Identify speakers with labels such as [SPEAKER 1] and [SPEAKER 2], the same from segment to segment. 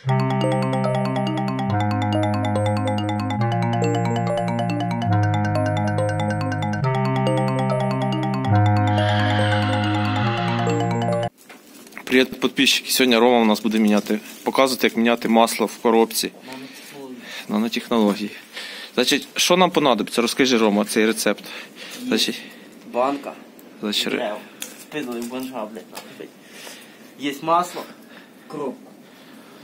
[SPEAKER 1] Привіт, підписчики. Сьогодні Рома у нас буде міняти, показувати, як міняти масло в коробці. Нанотехнології. Значить, що нам понадобиться? Розкажи, Рома, цей рецепт. Значить,
[SPEAKER 2] Банка.
[SPEAKER 1] значить.
[SPEAKER 2] В банжа, блядь, нахуй. Есть масло, коробка.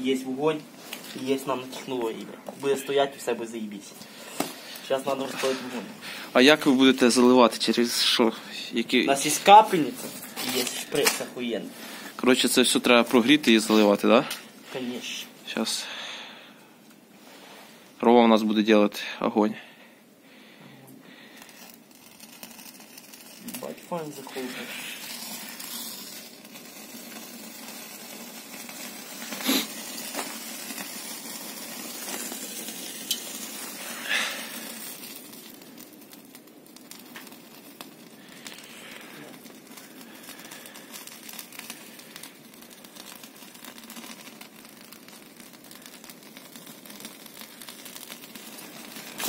[SPEAKER 2] Есть вогонь, и есть нанотехнологии, блядь. Буде стоять, все буде заебись. Сейчас надо розпалити вогонь.
[SPEAKER 1] а як ви будете заливати? Через що? Які...
[SPEAKER 2] У нас есть капельница, и есть шприц охуенный.
[SPEAKER 1] Коротше, це все треба прогріти і заливати, так? Да?
[SPEAKER 2] Конечно.
[SPEAKER 1] Зараз. Рома у нас буде робити огонь.
[SPEAKER 2] Бать, файн закрыл,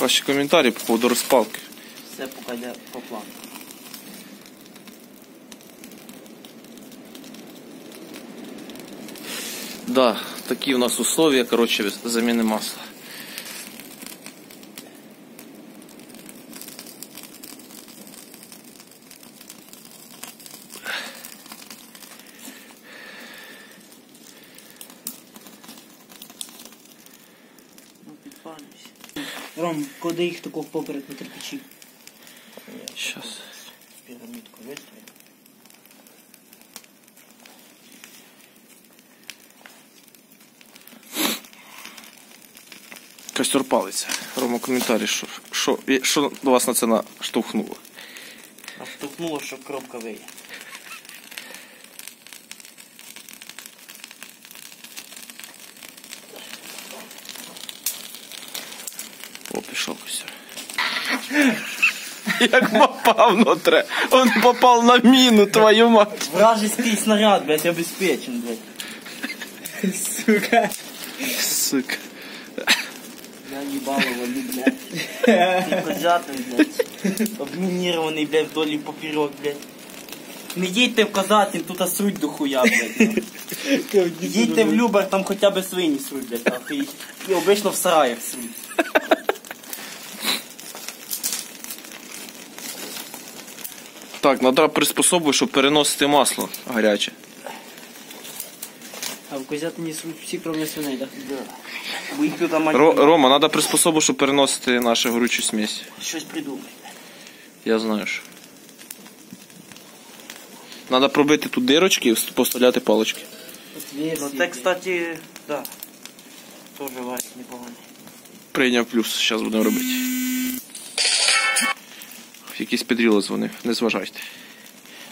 [SPEAKER 1] Ваші коментарі по поводу розпалки.
[SPEAKER 2] Все пока йде по плану.
[SPEAKER 1] Да, такі у нас условия, коротше, заміни масла.
[SPEAKER 2] Ну, підпалюйся.
[SPEAKER 3] Куди їх тако поперед на кирпичі?
[SPEAKER 1] Щас.
[SPEAKER 2] Пірамідку вистрій.
[SPEAKER 1] Костер палиться. Рома, коментарі, що, що, що вас на це наштовхнуло?
[SPEAKER 2] А штовхнуло, що коробка виє.
[SPEAKER 1] О, пішов костер. Як попав внутрі. Он попав на міну, твою мать.
[SPEAKER 2] Вражеский снаряд, блядь, обеспечен, блядь.
[SPEAKER 3] Сука.
[SPEAKER 1] Сука.
[SPEAKER 2] Я ебало валю, блядь. Ты козятый, блядь. Обминированный, блядь, вдоль и поперек, блядь. Не їдьте в Казатин, тут сруть до хуя, блядь. ну. Їдьте в Любер, там хоча б свині сруть, блядь, нахуй. І обично в сараях сруть.
[SPEAKER 1] Так, треба приспособу, щоб переносити масло гаряче.
[SPEAKER 3] А в козятині всі кроме свиней, так?
[SPEAKER 2] Там
[SPEAKER 1] Ро, Рома, треба приспособу, щоб переносити нашу горючу смесь.
[SPEAKER 2] щось придумай.
[SPEAKER 1] Я знаю що. Треба пробити тут дирочки і поставляти палички.
[SPEAKER 2] Ну це, кстати, да. Тоже варить непоганий.
[SPEAKER 1] Прийняв плюс, зараз будемо робити. Якийсь підріло дзвонив, не зважайте.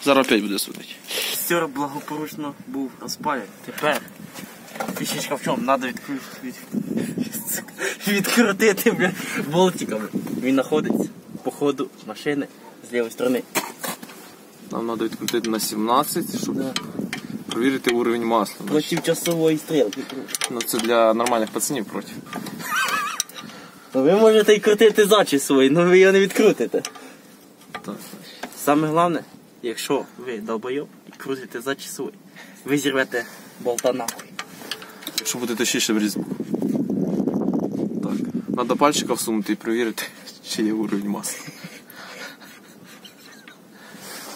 [SPEAKER 1] Зараз опять буде дзвонити.
[SPEAKER 2] Стер благополучно був розпален. Тепер фішечка в чому? Надо відкрити від... відкрутити бля, болтиком. Він знаходиться по ходу машини з лівої сторони.
[SPEAKER 1] Нам треба відкрутити на 17, щоб перевірити уровень масла.
[SPEAKER 2] Проти часової стрілки.
[SPEAKER 1] Ну це для нормальних пацанів проти.
[SPEAKER 2] Ну ви можете й крутити за часової, але ви його не відкрутите. Саме головне, якщо ви долбойоб і крутите за часовий, ви зірвете болта нахуй.
[SPEAKER 1] Якщо будете ще ще в різьбу. Так. Треба пальчика всунути і перевірити, чи є уровень масла.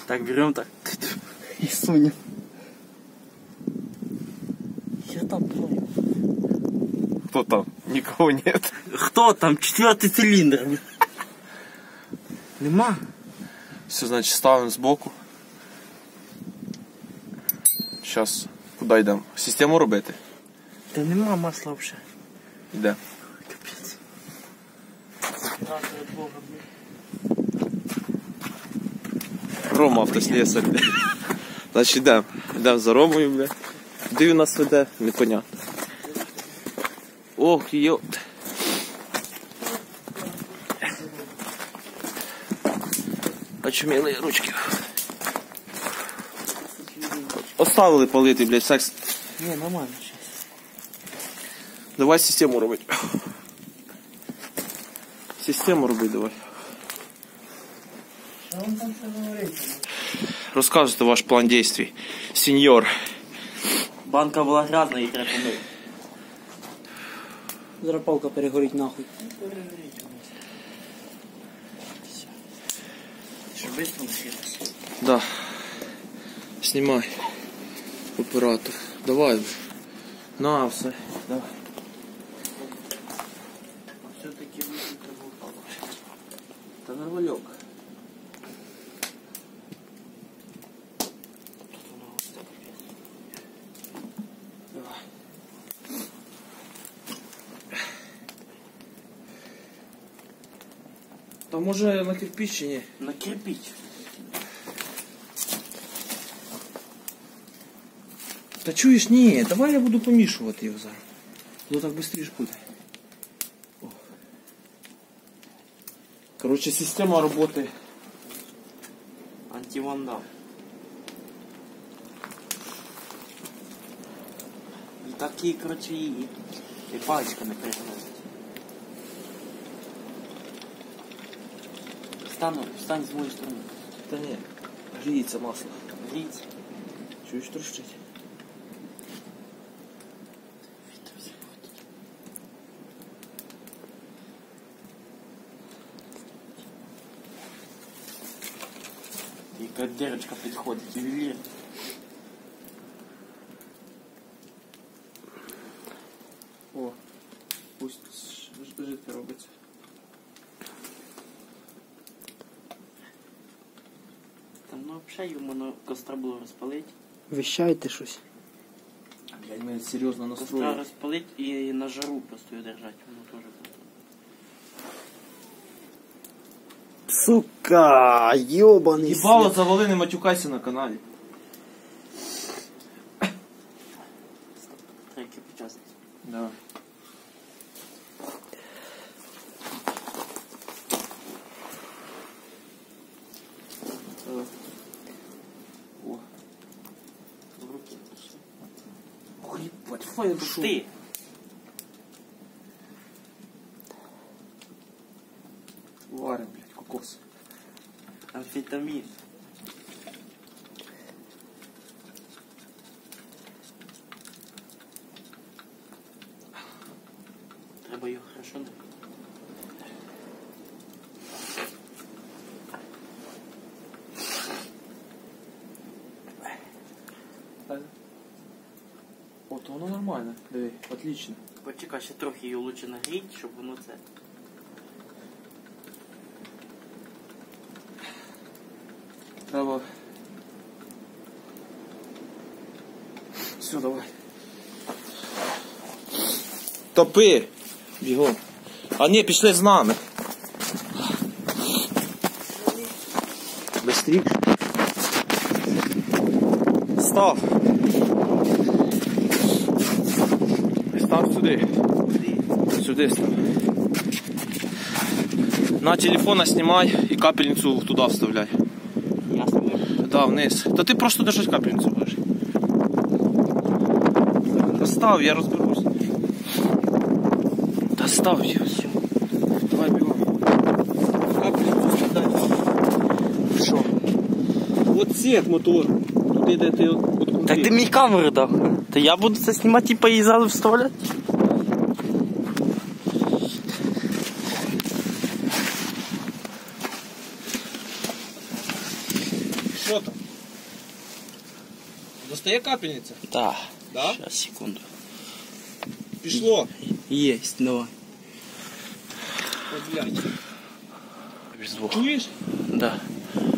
[SPEAKER 2] Так, берем так. И сунем. Я там плыву.
[SPEAKER 1] Хто там? Нікого нет.
[SPEAKER 2] Кто там? Четвертый цилиндр. Нема.
[SPEAKER 1] Все, значить, ставимо збоку. Зараз, куди йдемо? Систему робити?
[SPEAKER 2] Та нема масла вообще.
[SPEAKER 1] Йде.
[SPEAKER 2] Капець.
[SPEAKER 1] Рома автослесар. Значить, йдемо. Йдемо за Ромою, бля. Куди він нас веде? Непонятно. Ох, йо. Очуміли ручки. Оставили палити, блядь, секс.
[SPEAKER 2] Не, нормально сейчас.
[SPEAKER 1] Давай систему робить. Систему робить давай.
[SPEAKER 3] Що вам там все говорить?
[SPEAKER 1] Розказуйте ваш план дій. Сеньор.
[SPEAKER 2] Банка була грязна, її треба помити.
[SPEAKER 3] Зараз палка перегорить нахуй.
[SPEAKER 2] Що швидко лишилось?
[SPEAKER 1] Да. Снимай. Оператор. Давай. На, все. Давай.
[SPEAKER 2] Все-таки треба впало.
[SPEAKER 1] Та нормальок. може на кирпичі ні?
[SPEAKER 2] На кирпич.
[SPEAKER 1] Та чуєш, ні, давай я буду помішувати його зараз. Воно так швидше буде. О. Коротше, система роботи.
[SPEAKER 2] Антивандал. І такі, коротше, її. І паличка не переносить. Встану, встань з моєї сторони.
[SPEAKER 1] Та ні, гріється масло.
[SPEAKER 2] Гріться.
[SPEAKER 1] Чуєш трощить?
[SPEAKER 2] Яка дірочка підходить, ювелір. Було розпалити.
[SPEAKER 3] Вищайте щось.
[SPEAKER 1] Блять, ми серйозно
[SPEAKER 2] Костра
[SPEAKER 1] настроїли.
[SPEAKER 2] розпалити і на жару просто її держать. Воно теж.
[SPEAKER 3] Сука, йобаний.
[SPEAKER 1] Їбало завали, не матюкайся на каналі.
[SPEAKER 2] Треки почасти.
[SPEAKER 1] Да. О.
[SPEAKER 2] В руки пішли.
[SPEAKER 1] Ох, ебать, файл пошел.
[SPEAKER 2] Ти!
[SPEAKER 1] Варим, блядь, кокос.
[SPEAKER 2] Амфетамін. Треба його хорошо не.
[SPEAKER 1] О, то воно нормально. Диви, отлично.
[SPEAKER 2] Почекай, ще трохи її лучше нагріть, щоб воно це.
[SPEAKER 1] Треба. Все, давай. Топи! Бігом. А ні, пішли з нами. Быстріше. Став. Став сюди. Сюди став. На телефона знімай і капельницю туди вставляй.
[SPEAKER 2] Ясно.
[SPEAKER 1] Да, вниз. Та ти просто держать капельницю будеш. Та став, я розберусь. Та став я. Давай бігом. Капельницю вставляй. Що? От цвет мотор. Туди де ти от
[SPEAKER 2] Так ти мені камеру дав. Та я буду це знімати і поїздали вставляти.
[SPEAKER 1] Що там? Достає капельниця?
[SPEAKER 2] Так.
[SPEAKER 1] Да?
[SPEAKER 2] Сейчас, секунду.
[SPEAKER 1] Пішло.
[SPEAKER 2] Есть, давай.
[SPEAKER 1] От блядь.
[SPEAKER 2] Без звука.
[SPEAKER 1] Чуєш?
[SPEAKER 2] Да.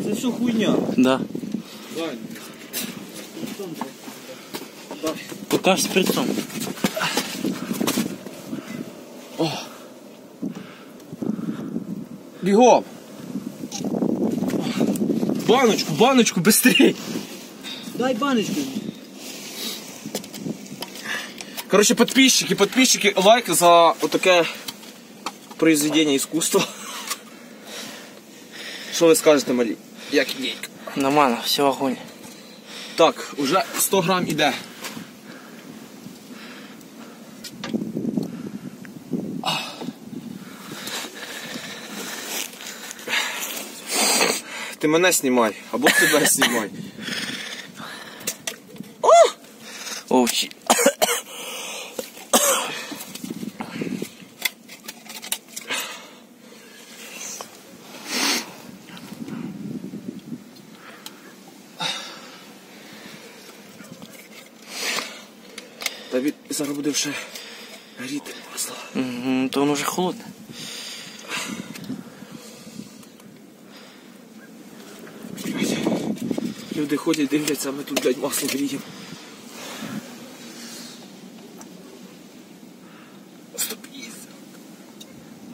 [SPEAKER 1] Це все хуйня.
[SPEAKER 2] Да.
[SPEAKER 1] Давай.
[SPEAKER 2] Пока с прицом.
[SPEAKER 1] Бігом. Баночку, баночку, быстрей.
[SPEAKER 3] Дай баночку.
[SPEAKER 1] Короче, подписчики, подписчики, лайк за вот такое произведение искусства. Що ви скажете, малі? Як дійка?
[SPEAKER 2] Нормально, все огонь.
[SPEAKER 1] Так, уже 100 грамм іде. Ти мене знімай, або тебя знімай.
[SPEAKER 2] Оу, щі.
[SPEAKER 1] Та від зараз буде вже горіти масло.
[SPEAKER 2] Мгм, То воно вже холодне.
[SPEAKER 1] Люди ходять, дивляться, а ми тут, блядь, масло гріємо.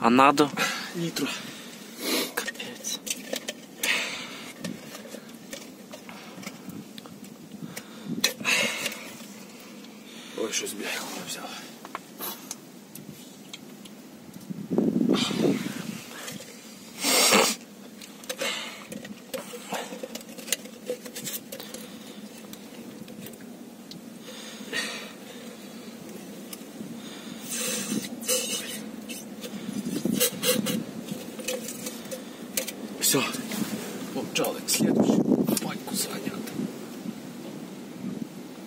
[SPEAKER 2] А надо?
[SPEAKER 1] Нітро.
[SPEAKER 2] Капець.
[SPEAKER 1] Ой, щось, блядь, воно взяло. Все. Обжали. Следующий. Баньку зганяти.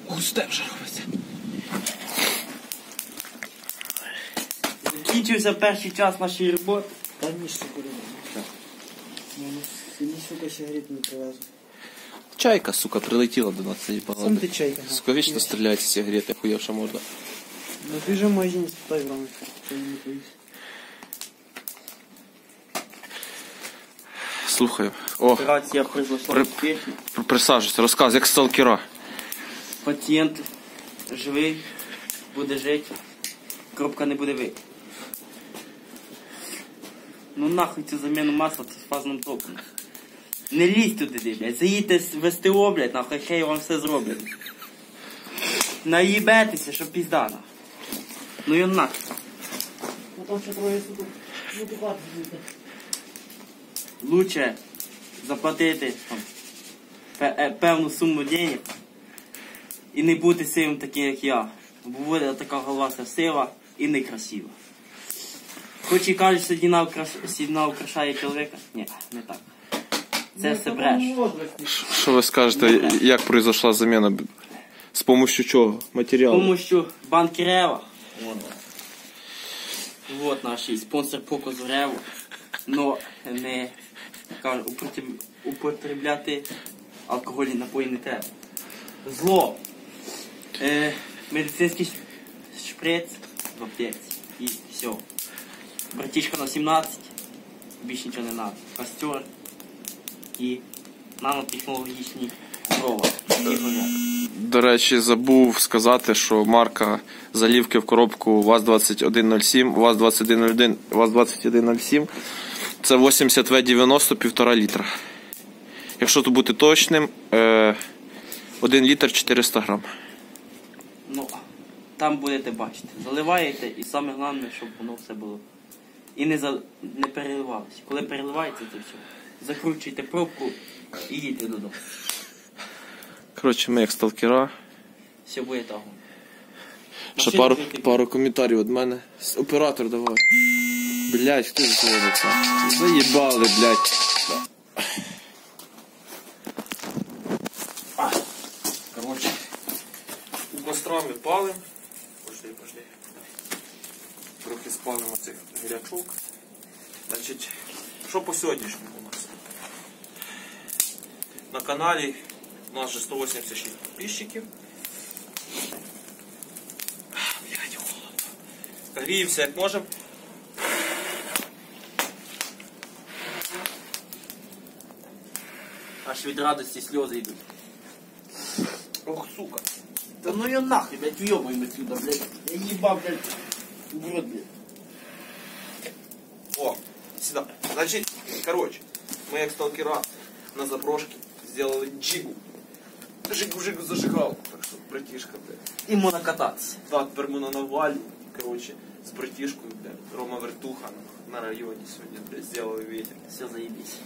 [SPEAKER 1] Густе вже робиться.
[SPEAKER 2] Закінчився перший час нашої роботи.
[SPEAKER 3] Мені сука, Мама, сиди, сука, сигарет не привезли.
[SPEAKER 1] Чайка, сука, прилетіла до нас заїбала.
[SPEAKER 3] Сам ти чайка.
[SPEAKER 1] Сука, вічно стріляють ці сигарети, хуєвша можна.
[SPEAKER 3] Ну ти же в магазині спитай в рамочку, що не поїсть.
[SPEAKER 1] Слухаю. О,
[SPEAKER 2] Операція произошла
[SPEAKER 1] При-
[SPEAKER 2] успішно.
[SPEAKER 1] пр- присаджуйся, розказ, як сталкера.
[SPEAKER 2] Пацієнт живий, буде жити, коробка не буде вийти. Ну нахуй цю заміну масла з фазним током. Не лізь туди, блядь. Заїдьте в СТО, блядь, нахуй хай вам все зроблять. Наїбетеся, що пізда, нахуй. Ну і нахуй.
[SPEAKER 3] Ну там ще троє сука. Ну ти.
[SPEAKER 2] Лучше заплатити там, е, певну суму денег і не бути сивим таким, як я. Бо буде така голова красива і некрасива. Хоч і кажуть, що сідна, украш... украшає чоловіка. Ні, не так. Це все бреш.
[SPEAKER 1] Що ви скажете, як произошла заміна? З помощью чого?
[SPEAKER 2] З
[SPEAKER 1] Матеріалу?
[SPEAKER 2] помощью банки Рева. Вот наш спонсор показу Рево. Но не кажу, употребляти алкогольні напої не треба. Зло. Е, медицинський шприц в аптеці. І все. Братишка на 17. Більше нічого не треба. Костер і нанотехнологічні дрова.
[SPEAKER 1] До речі, забув сказати, що марка залівки в коробку ВАЗ-2107, ВАЗ-2101, ВАЗ-2107 це 80 В90 1,5 літра. Якщо то бути точним, е, 1 літр 400 грам.
[SPEAKER 2] Ну, там будете бачити. Заливаєте і саме головне, щоб воно все було. І не, за... не переливалося. Коли переливається, це все. Закручуйте пробку і їдьте додому.
[SPEAKER 1] Коротше, ми як сталкера.
[SPEAKER 2] Все буде того.
[SPEAKER 1] Ще пару, пару коментарів від мене. Оператор давай. Блять, хто дзвониться? Заїбали, блять. Коротше, у костра ми палим. Пожди, пожди. Трохи спалимо цих грячок. Значить, що по сьогоднішньому у нас? На каналі у нас же 186 підписчиків. Блядь. Гріємося як можемо.
[SPEAKER 2] Аж від радості сльози йдуть. Ох, сука. Та ну я нахуй, блядь, вйобуємо отсюда, блядь. Я їбав, блядь, в рот, блядь.
[SPEAKER 1] О, сюда. Значит, короче, мы як сталкера на заброшке сделали джигу. Жигу-жигу зажигал. Так что, братишка, блядь.
[SPEAKER 2] І можна кататися.
[SPEAKER 1] Да, тепер ми на навалі. Короче, з братишкою, блядь. Рома Вертуха на районі сьогодні, блядь, сделали ветер.
[SPEAKER 2] Все заїбісь.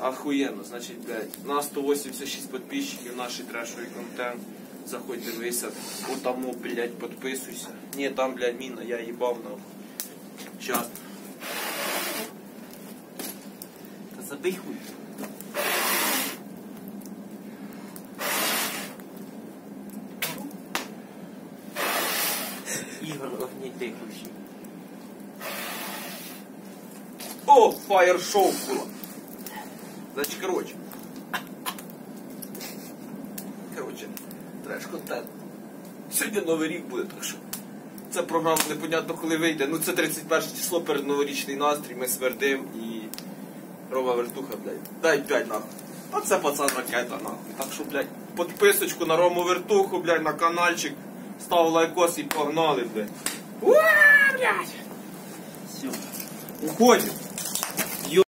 [SPEAKER 1] Охуєнно, значить, блядь, на 186 подписчиків наш трешовий контент. заходьте дивися, О, тому, блядь, підписуйся. Ні, там, блядь, міна, я їбав нахуй. Щас.
[SPEAKER 2] Та забий хуй. Ігор огнітий
[SPEAKER 1] О, фаєр шоу було. Значить, коротше. Коротше, треш контент. Сьогодні новий рік буде, так що. Ця програма непонятно коли вийде. Ну це 31 число перед новорічний настрій, ми свердим і. Рома вертуха, блядь. Дай 5 нахуй. А це пацан ракета нахуй. Так що, блядь, підписочку на Рому вертуху, блядь, на каналчик. Став лайкос і погнали, блядь. Уа, блядь.
[SPEAKER 2] Все.
[SPEAKER 1] Уходим.